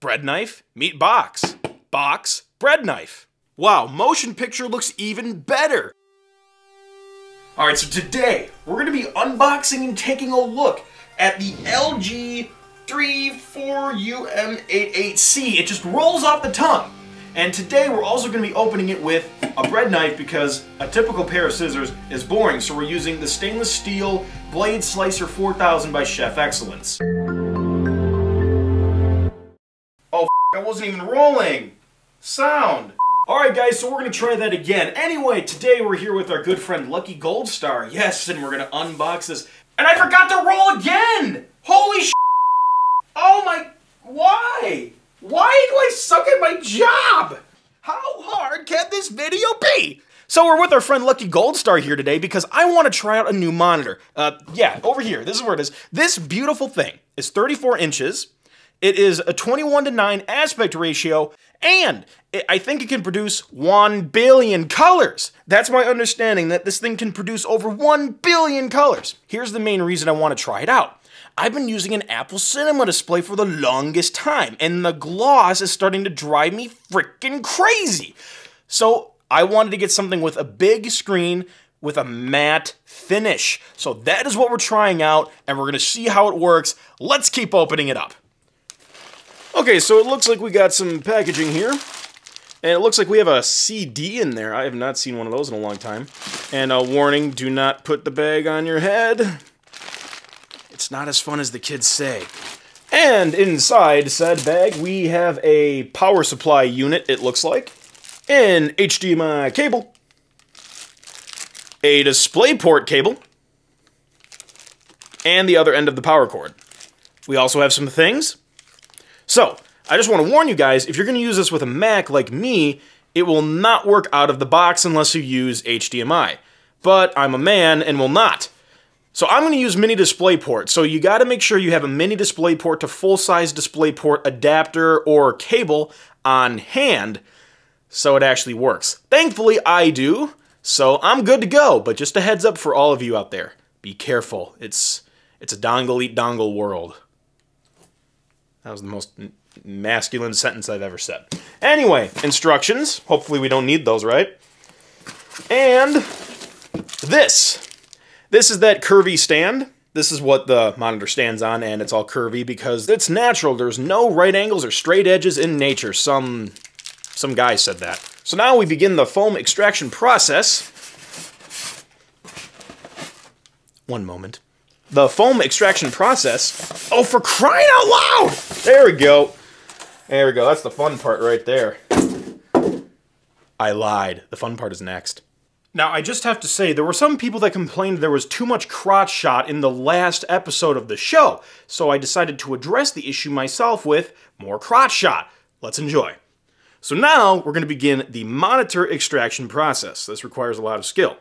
bread knife, meat box, box, bread knife. Wow, motion picture looks even better. All right, so today we're gonna be unboxing and taking a look at the LG 34UM88C. It just rolls off the tongue. And today we're also going to be opening it with a bread knife because a typical pair of scissors is boring. So we're using the stainless steel Blade Slicer 4000 by Chef Excellence. I wasn't even rolling. Sound. Alright guys, so we're going to try that again. Anyway, today we're here with our good friend Lucky Goldstar. Yes, and we're going to unbox this. And I forgot to roll again! Holy sh Oh my... Why? Why do I suck at my job? How hard can this video be? So we're with our friend Lucky Goldstar here today because I want to try out a new monitor. Uh, yeah, over here, this is where it is. This beautiful thing is 34 inches. It is a 21 to 9 aspect ratio, and it, I think it can produce 1 billion colors. That's my understanding that this thing can produce over 1 billion colors. Here's the main reason I want to try it out. I've been using an Apple Cinema display for the longest time, and the gloss is starting to drive me freaking crazy. So I wanted to get something with a big screen with a matte finish. So that is what we're trying out, and we're gonna see how it works. Let's keep opening it up. Okay, so it looks like we got some packaging here. And it looks like we have a CD in there. I have not seen one of those in a long time. And a warning, do not put the bag on your head. It's not as fun as the kids say. And inside said bag, we have a power supply unit, it looks like, an HDMI cable, a DisplayPort cable, and the other end of the power cord. We also have some things. So, I just want to warn you guys, if you're going to use this with a Mac like me, it will not work out of the box unless you use HDMI. But I'm a man and will not. So I'm going to use mini DisplayPort. So you got to make sure you have a mini DisplayPort to full-size DisplayPort adapter or cable on hand so it actually works. Thankfully, I do, so I'm good to go. But just a heads up for all of you out there. Be careful. It's, it's a dongle-eat-dongle world. That was the most masculine sentence I've ever said. Anyway, instructions. Hopefully we don't need those, right? And this this is that curvy stand. This is what the monitor stands on, and it's all curvy because it's natural. There's no right angles or straight edges in nature. Some, some guy said that. So now we begin the foam extraction process. One moment. The foam extraction process. Oh, for crying out loud! There we go. There we go. That's the fun part right there. I lied. The fun part is next. Now, I just have to say, there were some people that complained there was too much crotch shot in the last episode of the show, so I decided to address the issue myself with more crotch shot. Let's enjoy. So now, we're going to begin the monitor extraction process. This requires a lot of skill.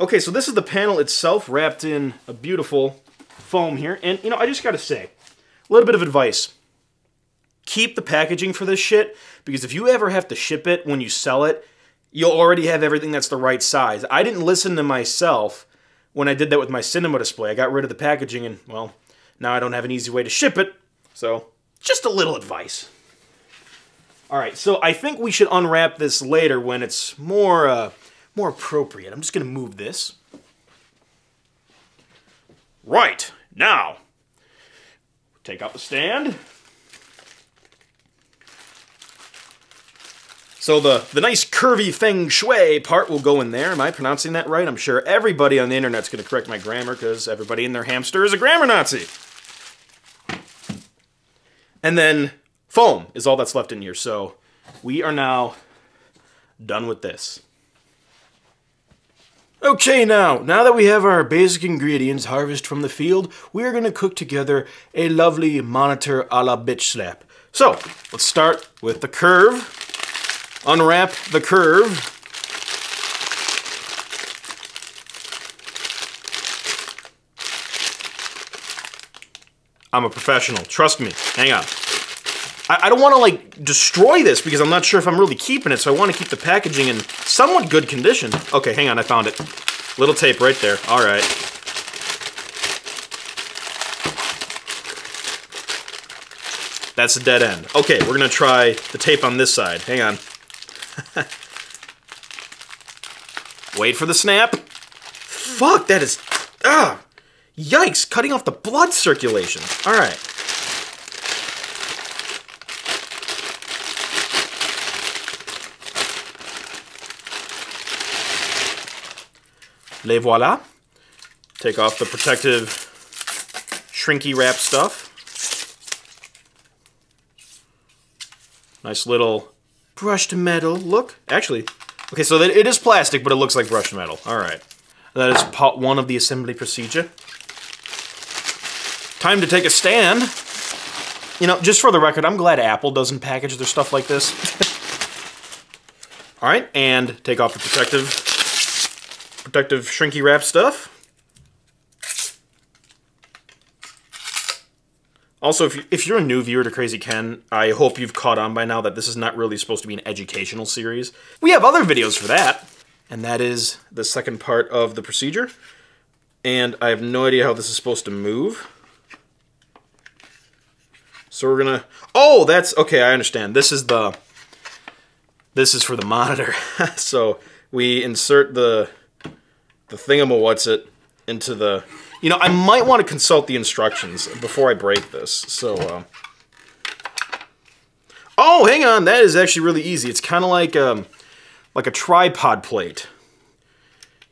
Okay, so this is the panel itself wrapped in a beautiful foam here, and you know, I just gotta say, a little bit of advice keep the packaging for this shit because if you ever have to ship it when you sell it, you'll already have everything that's the right size. I didn't listen to myself when I did that with my cinema display. I got rid of the packaging and, well, now I don't have an easy way to ship it. So, just a little advice. Alright, so I think we should unwrap this later when it's more, uh, more appropriate. I'm just going to move this. Right, now, take out the stand. So the, the nice curvy feng shui part will go in there. Am I pronouncing that right? I'm sure everybody on the internet's going to correct my grammar because everybody in their hamster is a grammar Nazi. And then foam is all that's left in here. So we are now done with this. Okay now, now that we have our basic ingredients harvested from the field, we are going to cook together a lovely monitor a la bitch slap. So, let's start with the curve unwrap the curve. I'm a professional, trust me. Hang on. I, I don't want to like destroy this because I'm not sure if I'm really keeping it, so I want to keep the packaging in somewhat good condition. Okay, hang on, I found it. Little tape right there, all right. That's a dead end. Okay, we're gonna try the tape on this side. Hang on. Wait for the snap. Fuck, that is... Ah! Yikes, cutting off the blood circulation. All right. Le voila. Take off the protective shrinky wrap stuff. Nice little brushed metal look. Actually, okay, so it is plastic, but it looks like brushed metal. All right. That is part one of the assembly procedure. Time to take a stand. You know, just for the record, I'm glad Apple doesn't package their stuff like this. All right, and take off the protective, protective shrinky wrap stuff. Also, if, you, if you're a new viewer to Krazy Ken, I hope you've caught on by now that this is not really supposed to be an educational series. We have other videos for that, and that is the second part of the procedure. And I have no idea how this is supposed to move. So we're gonna, oh, that's, okay, I understand. This is the, this is for the monitor. so we insert the, the thingamawhat's-it into the you know, I might want to consult the instructions before I break this. So, uh... oh, hang on, that is actually really easy. It's kind of like um, like a tripod plate.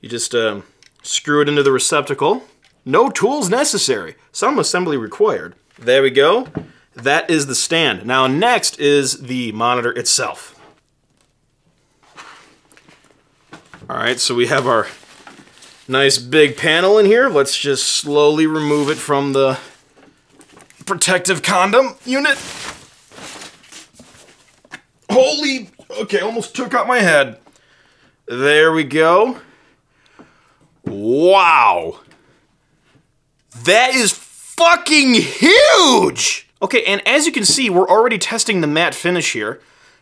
You just um, screw it into the receptacle. No tools necessary. Some assembly required. There we go. That is the stand. Now next is the monitor itself. All right, so we have our Nice big panel in here. Let's just slowly remove it from the protective condom unit. Holy, okay, almost took out my head. There we go. Wow. That is fucking huge! Okay, and as you can see, we're already testing the matte finish here.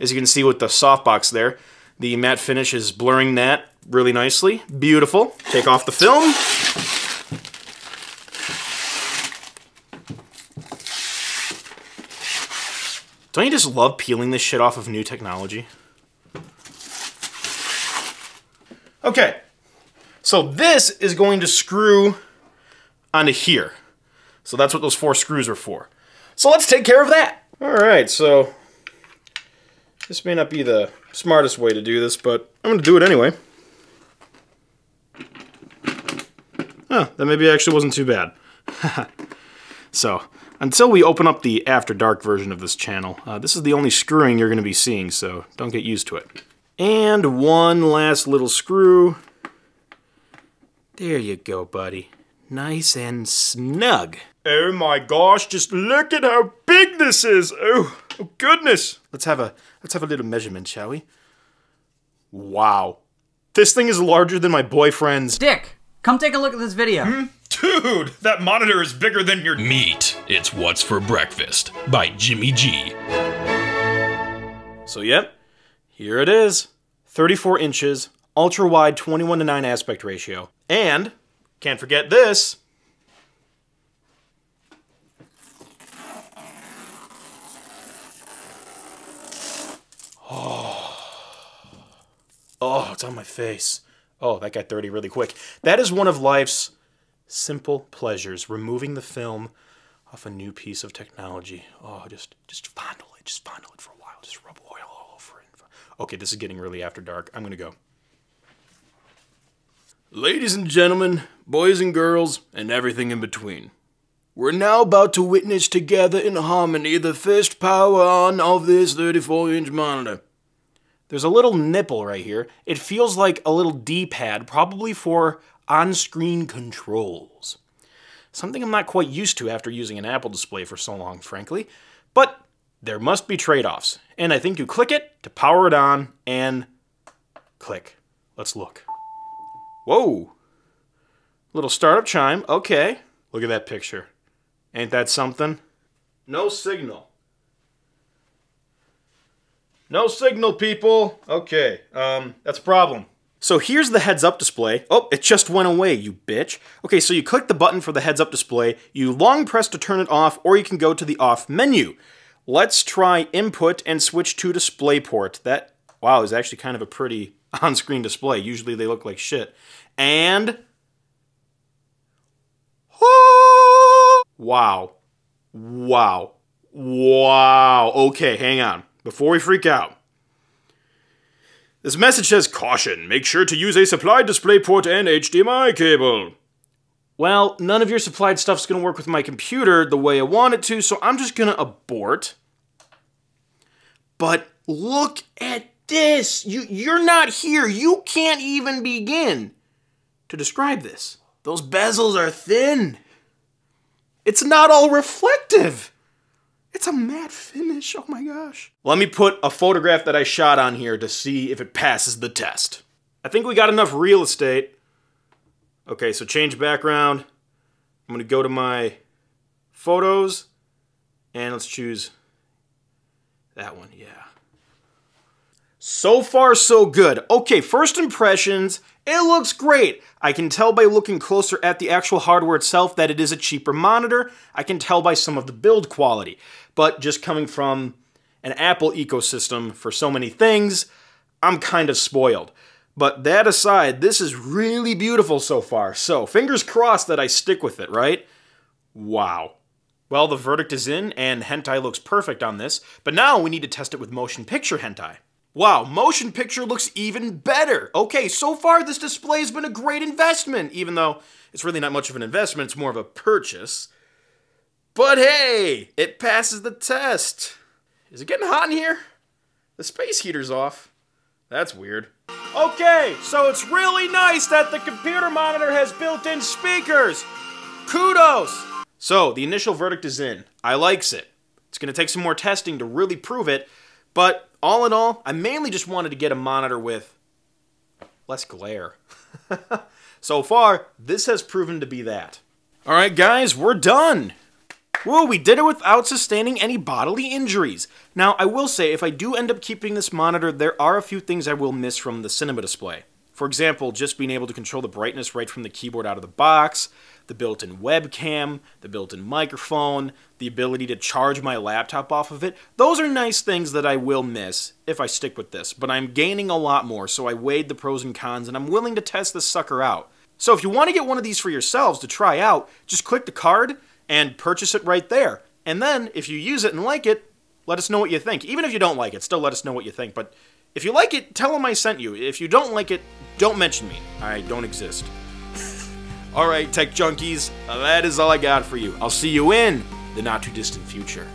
As you can see with the softbox there. The matte finish is blurring that really nicely. Beautiful. Take off the film. Don't you just love peeling this shit off of new technology? Okay, so this is going to screw onto here. So that's what those four screws are for. So let's take care of that. All right, so this may not be the smartest way to do this, but I'm going to do it anyway. Oh, that maybe actually wasn't too bad. so, until we open up the After Dark version of this channel, uh, this is the only screwing you're going to be seeing, so don't get used to it. And one last little screw. There you go, buddy. Nice and snug. Oh my gosh, just look at how big this is. Oh, oh goodness. Let's have a let's have a little measurement, shall we? Wow. This thing is larger than my boyfriend's dick. Come take a look at this video. Hmm? Dude, that monitor is bigger than your meat. It's What's for Breakfast by Jimmy G. So, yep, here it is 34 inches, ultra wide 21 to 9 aspect ratio. And, can't forget this. Oh, it's on my face. Oh, that got dirty really quick. That is one of life's simple pleasures, removing the film off a new piece of technology. Oh, just just fondle it, just fondle it for a while. Just rub oil all over it. Okay, this is getting really after dark. I'm gonna go. Ladies and gentlemen, boys and girls, and everything in between. We're now about to witness together in harmony the first power on of this 34 inch monitor. There's a little nipple right here. It feels like a little D-pad, probably for on-screen controls. Something I'm not quite used to after using an Apple display for so long, frankly. But there must be trade-offs. And I think you click it to power it on, and click. Let's look. Whoa! Little startup chime. Okay. Look at that picture. Ain't that something? No signal. No signal, people. Okay, um, that's a problem. So here's the heads up display. Oh, it just went away, you bitch. Okay, so you click the button for the heads up display, you long press to turn it off, or you can go to the off menu. Let's try input and switch to DisplayPort. That, wow, is actually kind of a pretty on-screen display. Usually they look like shit. And... Wow. Wow. Wow. Okay, hang on. Before we freak out. This message says, Caution, make sure to use a supplied DisplayPort and HDMI cable. Well, none of your supplied stuff's gonna work with my computer the way I want it to, so I'm just gonna abort. But look at this! You, you're not here. You can't even begin to describe this. Those bezels are thin. It's not all reflective. It's a matte finish. Oh my gosh. Let me put a photograph that I shot on here to see if it passes the test. I think we got enough real estate. Okay, so change background. I'm going to go to my photos and let's choose that one. Yeah. So far, so good. Okay, first impressions. It looks great. I can tell by looking closer at the actual hardware itself that it is a cheaper monitor. I can tell by some of the build quality. But just coming from an Apple ecosystem for so many things, I'm kind of spoiled. But that aside, this is really beautiful so far. So fingers crossed that I stick with it, right? Wow. Well, the verdict is in, and hentai looks perfect on this, but now we need to test it with motion picture hentai. Wow, motion picture looks even better. Okay, so far this display has been a great investment, even though it's really not much of an investment, it's more of a purchase. But hey, it passes the test. Is it getting hot in here? The space heater's off. That's weird. Okay, so it's really nice that the computer monitor has built-in speakers. Kudos! So, the initial verdict is in. I likes it. It's to take some more testing to really prove it, but all in all, I mainly just wanted to get a monitor with less glare. so far, this has proven to be that. Alright guys, we're done! Whoa, we did it without sustaining any bodily injuries. Now, I will say, if I do end up keeping this monitor, there are a few things I will miss from the cinema display. For example, just being able to control the brightness right from the keyboard out of the box, the built-in webcam, the built-in microphone, the ability to charge my laptop off of it. Those are nice things that I will miss if I stick with this, but I'm gaining a lot more, so I weighed the pros and cons, and I'm willing to test this sucker out. So if you want to get one of these for yourselves to try out, just click the card, and purchase it right there. And then, if you use it and like it, let us know what you think. Even if you don't like it, still let us know what you think. But if you like it, tell them I sent you. If you don't like it, don't mention me. I don't exist. Alright, tech junkies, that is all I got for you. I'll see you in the not too distant future.